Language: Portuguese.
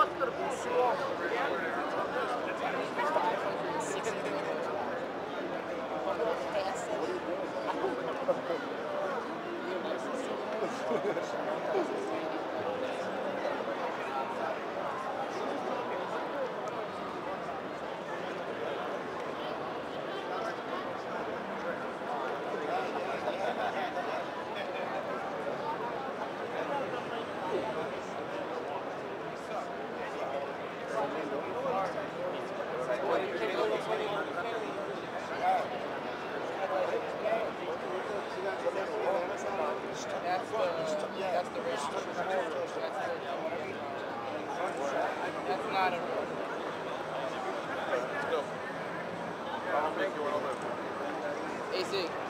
Oscar Pessoal. I don't know. Let's go. AC.